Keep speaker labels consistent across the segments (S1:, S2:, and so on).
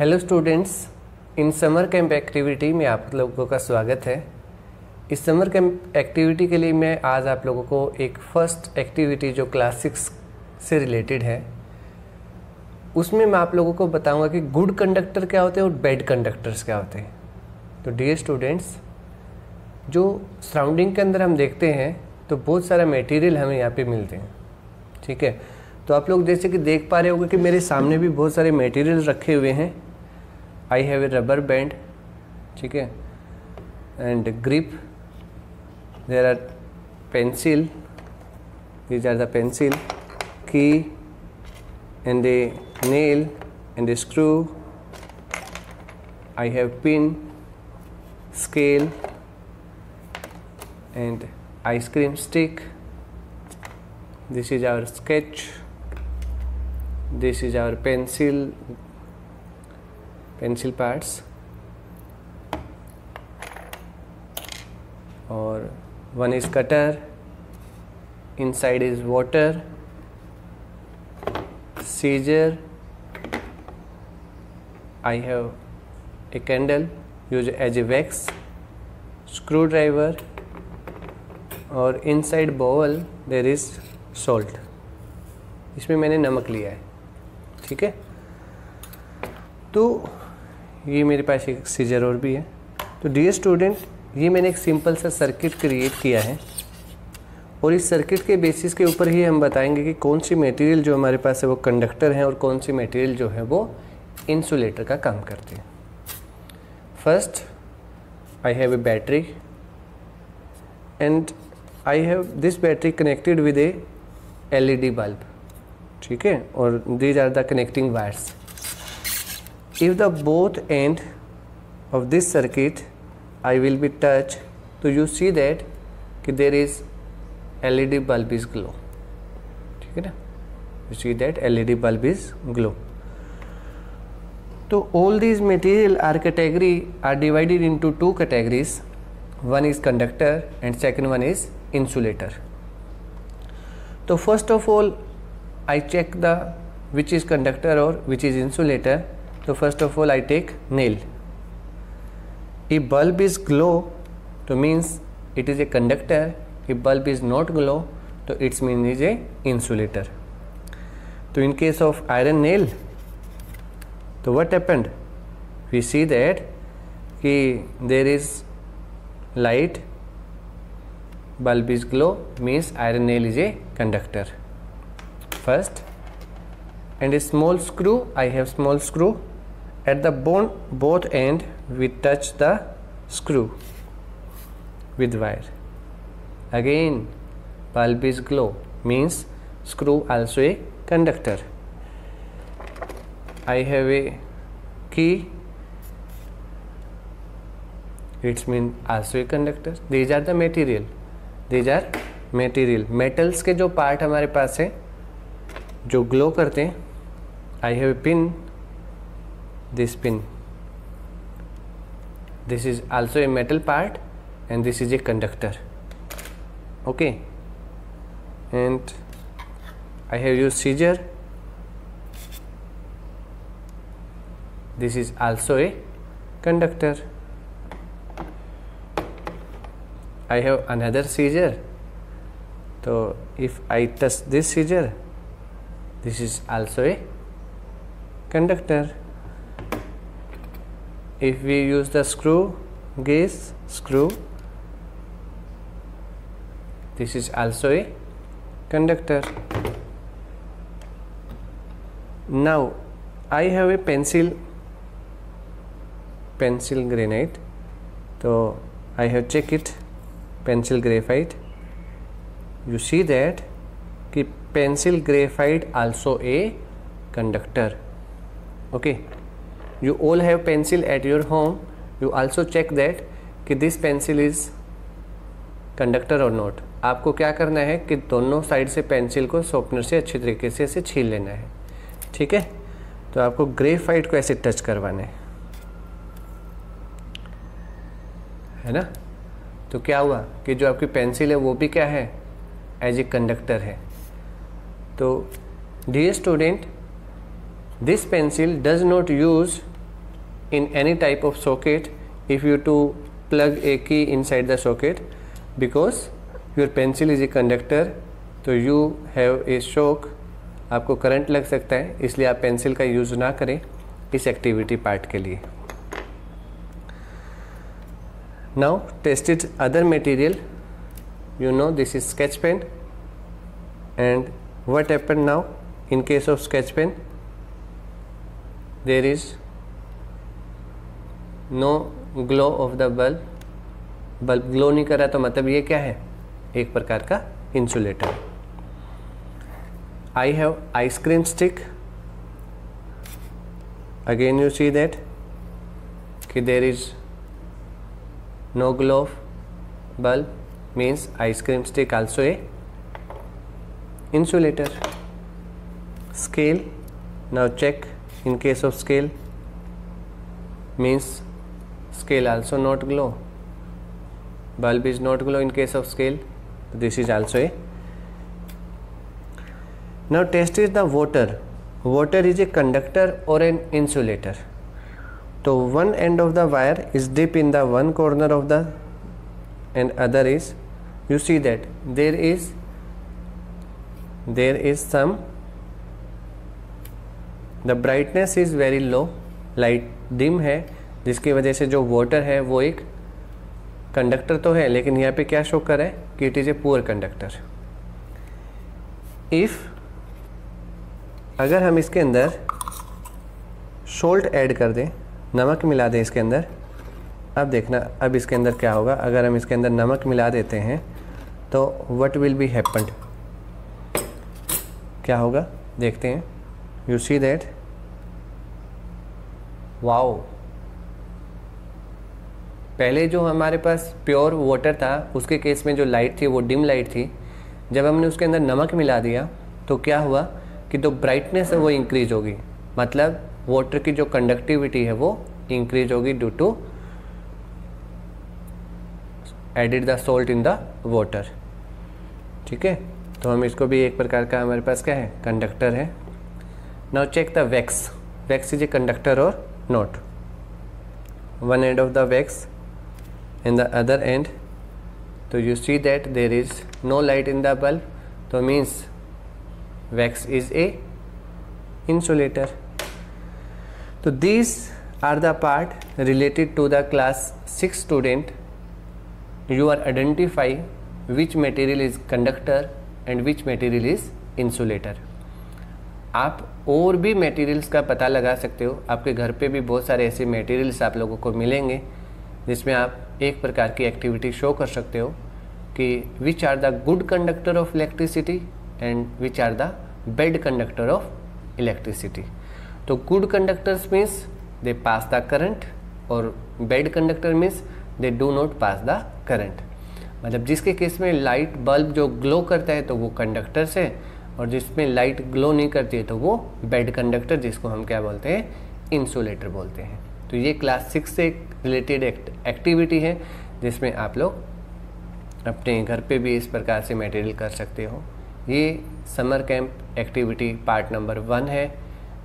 S1: Hello students, इन summer camp activity में आप लोगों का स्वागत है। इस समर कैंप एक्टिविटी के लिए मैं आज आप लोगों को एक फ़र्स्ट एक्टिविटी जो क्लास सिक्स से रिलेटेड है, उसमें मैं आप लोगों को बताऊँगा कि गुड कंडक्टर क्या होते हैं और बैड कंडक्टर्स क्या होते हैं। तो डियर स्टूडेंट्स, जो सराउंडिंग के अंदर हम देखते हैं तो बहुत सारा मटेरियल हमें यहाँ पे मिलते हैं, ठीक है? तो आप लोग जैसे कि देख पा रहे होंगे कि मेरे सामने भी बहुत सारे मटेरियल रखे हुए हैं। I have a rubber band ठीक है and grip there are pencil these are the pencil की and a nail and a screw I have pin scale and ice cream stick this is our sketch this is our pencil pencil pads और one is cutter inside is water, scissor I have a candle use as a wax screwdriver और inside bowl there is salt इसमें मैंने नमक लिया है, ठीक है? तो ये मेरे पास एक सीजर और भी है। तो डियर स्टूडेंट ये मैंने एक सिंपल सा सर्किट क्रिएट किया है। और इस सर्किट के बेसिस के ऊपर ही हम बताएँगे कि कौन सी मटेरियल जो हमारे पास है वो कंडक्टर हैं और कौन सी मटेरियल जो है वो इंसुलेटर का काम करती है। First I have a battery and I have this battery connected with a LED bulb ठीक है? और these are the connecting wires if the both end of this circuit I will be touch तो you see that कि there is LED bulb is glow ठीक है ना you see that LED bulb is glow तो all these material are category are divided into two categories one is conductor and second one is insulator so first of all i check the which is conductor or which is insulator so first of all i take nail. If bulb is glow so means it is a conductor. If bulb is not glow so it means is a insulator. So in case of iron nail so what happened? We see that ki there is light bulb is glow means iron nail is a conductor. First and a small screw i have small screw at the bone both end we touch the screw with wire again bulb is glow means screw also a conductor I have a key it's mean also a conductor these are the material these are material metals के जो part हमारे पास है जो glow करते हैं I have a pin this pin. This is also a metal part and this is a conductor. Okay. And I have used scissor. This is also a conductor. I have another scissor. So if I touch this scissor this is also a conductor if we use the screw gauge screw this is also a conductor. Now I have a pencil pencil granite. So I have check it pencil graphite. You see that pencil graphite also a conductor. Okay you all have pencil at your home. You also check that कि this pencil is conductor और not. आपको क्या करना है कि दोनों side से pencil को शॉर्पनर से अच्छी तरीके से इसे छील लेना है। ठीक है? तो आपको ग्रेफाइट को ऐसे टच करवाना है। है ना? तो क्या हुआ कि जो आपकी पेंसिल है वो भी क्या है? एज ए कंडक्टर है। तो dear student this pencil does not use in any type of socket if you to plug a key inside the socket because your pencil is a conductor तो you have a shock आपको current लग सकता है इसलिए आप pencil का use ना करें इस एक्टिविटी पार्ट के लिए now tested other material you know this is sketch pen and what happened now in case of sketch pen there is no glow of the bulb bulb glow नहीं कर रहा तो मतलब ये क्या है? एक प्रकार का insulator I have ice cream stick again you see that कि there is no glow of bulb means ice cream stick also a insulator scale now check in case of scale means scale also not glow. Bulb is not glow in case of scale. This is also a. Now test is the water. Water is a conductor or an insulator. So one end of the wire is deep in the one corner of the and other is you see that there is there is some the brightness is very low light dim है जिसकी वजह से जो water है, वो एक conductor तो है, लेकिन यहाँ पे क्या शो कर रहा है? कि it is a poor conductor if अगर हम इसके अंदर सोल्ट ऐड कर दें, नमक मिला दें इसके अंदर, अब देखना, अब इसके अंदर क्या होगा? अगर हम इसके अंदर नमक मिला देते हैं तो वट विल बी हैपन्ड क्या होगा? देखते हैं। यू सी दैट वाओ पहले जो हमारे पास प्योर वाटर था, उसके केस में जो लाइट थी, वो डिम लाइट थी। जब हमने उसके अंदर नमक मिला दिया तो क्या हुआ कि जो ब्राइटनेस है वो इंक्रीज होगी। मतलब वाटर की जो कंडक्टिविटी है, वो इंक्रीज होगी due to added the salt in the water ठीक है? तो हम इसको भी एक प्रकार का हमारे पास क्या है? कंडक्टर है। Now check the wax wax is a conductor और not one end of the wax in the other end तो you see that there is no light in the bulb तो means wax is a insulator तो these are the part related to the class 6 student you are identify which material is conductor and which material is insulator आप और भी materials का पता लगा सकते हो आपके घर पे भी बहुत सारे ऐसे मटेरियल्स आप लोगों को मिलेंगे जिसमें आप एक प्रकार की एक्टिविटी शो कर सकते हो कि which are the good conductor of electricity and which are the bad conductor of electricity तो good conductors means they pass the current और bad conductor means they do not pass the current मतलब जिसके case में light bulb जो glow करता है तो वो कंडक्टर से और जिसमें लाइट ग्लो नहीं करती है तो वो बेड कंडक्टर जिसको हम क्या बोलते हैं? इंसुलेटर बोलते हैं। तो ये क्लास सिक्स से रिलेटेड एक्टिविटी है, जिसमें आप लोग अपने घर पे भी इस प्रकार से मटेरियल कर सकते हो। ये summer camp activity part number one है,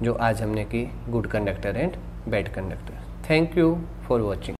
S1: जो आज हमने की good conductor and bad conductor thank you for watching